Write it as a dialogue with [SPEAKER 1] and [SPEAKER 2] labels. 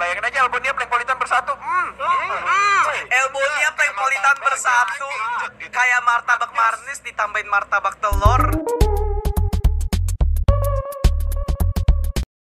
[SPEAKER 1] Bayangin aja Albonia Playpolitan bersatu. Hmm. hmm.
[SPEAKER 2] Elbonia playpolitan bersatu kayak martabak marnis ditambahin martabak telur